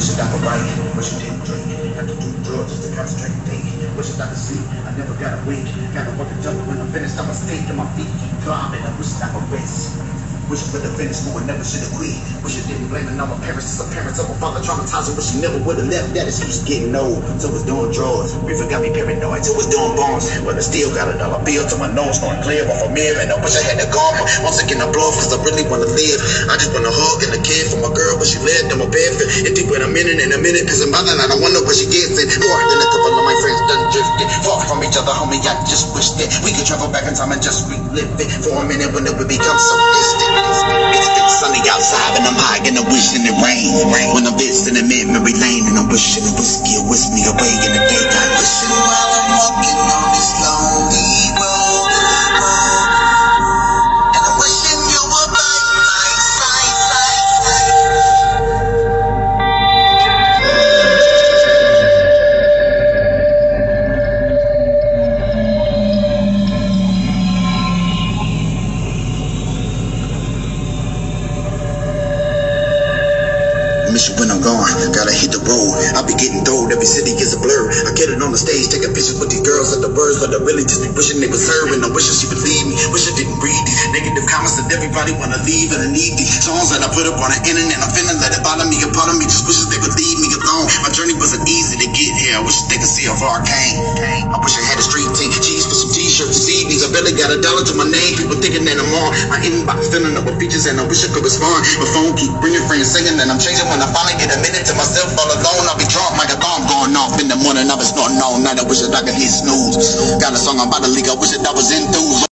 Wishing I could write, wishing didn't drink. Had to do drugs to concentrate and think. Wishing I could sleep, I never got awake. Gotta work it double when I'm finished, I'm a stake to my feet. Climbing, I wish I could rest. Wish for the finish, but and never should have quit. Wishing didn't blame another parents, it's a parents of a father traumatizing. Wishing never would have left That is, excuse getting old. So was doing drugs, We forgot me paranoid. So was doing bombs, but I still got a dollar bill to my nose, going clear off a mirror. And I wish I had a karma. Once again, I blow because I really want to live. I just want to hug and a kid from my girl. But she lived in my bed. And deep in a minute and a minute. I'm bothered. And I don't wonder where she gets it. More than a couple of my friends done drifted. Far from each other, homie. I just wish that we could travel back in time and just relive it. For a minute when it would become so distant. It's getting sunny outside and I'm high and I'm wishing it rain. When I'm visiting memory lane and I'm wishing it whiskey will whisk me away in the daytime. Wishing while Miss you when I'm gone, gotta hit the road. I be getting told every city is a blur. I get it on the stage, taking pictures with these girls at the words, but I really just be wishing they was her. And I wishing she would leave me. Wish I didn't read these negative comments that everybody wanna leave. And I need these songs that I put up on the internet. I'm finna let it bother me. A part of me just wishes they would leave me alone. My journey wasn't easy to get here. I wish they could see how far I came. I wish I A dollar to my name. People thinking that I'm on my inbox, filling up with features, and I wish I could respond. My phone keep ringing, friends singing, and I'm changing when I finally get a minute to myself all alone. I'll be drunk, like a bomb going off in the morning. I was snorting all night. I wish that I could hit snooze. Got a song I'm about to leak. I wish that I was enthused.